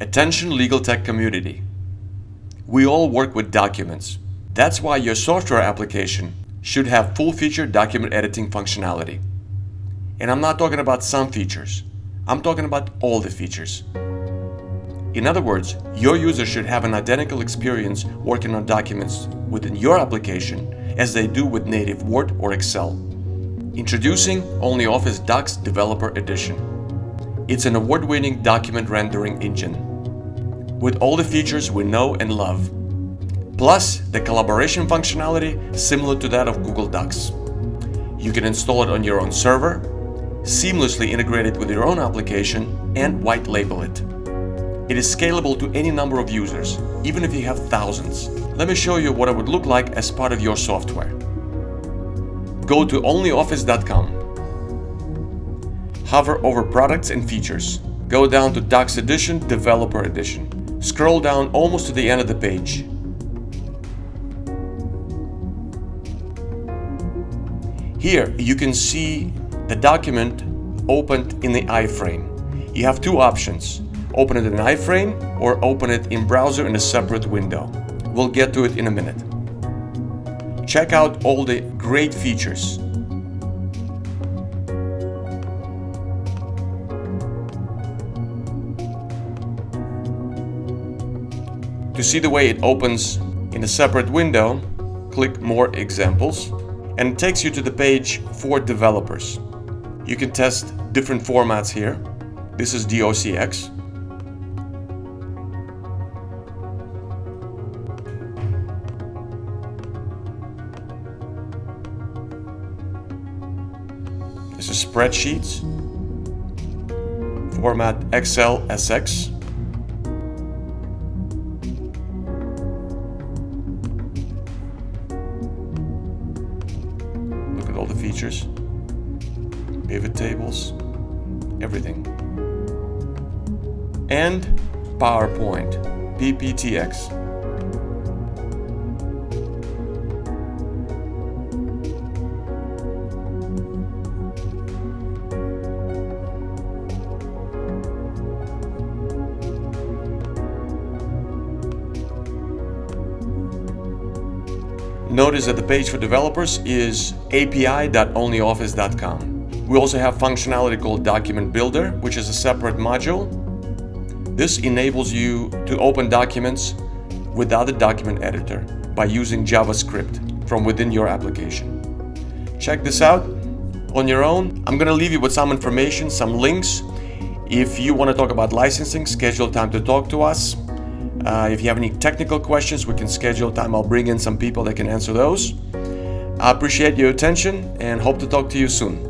Attention legal tech community. We all work with documents. That's why your software application should have full-featured document editing functionality. And I'm not talking about some features. I'm talking about all the features. In other words, your user should have an identical experience working on documents within your application as they do with native Word or Excel. Introducing OnlyOffice Docs Developer Edition. It's an award-winning document rendering engine with all the features we know and love. Plus, the collaboration functionality similar to that of Google Docs. You can install it on your own server, seamlessly integrate it with your own application, and white label it. It is scalable to any number of users, even if you have thousands. Let me show you what it would look like as part of your software. Go to onlyoffice.com. Hover over Products and Features. Go down to Docs Edition, Developer Edition. Scroll down almost to the end of the page. Here you can see the document opened in the iframe. You have two options open it in iframe or open it in browser in a separate window. We'll get to it in a minute. Check out all the great features. To see the way it opens in a separate window, click More Examples and it takes you to the page for developers. You can test different formats here. This is DOCX. This is spreadsheets. Format XLSX. All the features. Pivot tables, everything. And PowerPoint, PPTX. Notice that the page for developers is api.onlyoffice.com. We also have functionality called Document Builder, which is a separate module. This enables you to open documents without the document editor by using JavaScript from within your application. Check this out on your own. I'm going to leave you with some information, some links. If you want to talk about licensing, schedule time to talk to us. Uh, if you have any technical questions, we can schedule time. I'll bring in some people that can answer those. I appreciate your attention and hope to talk to you soon.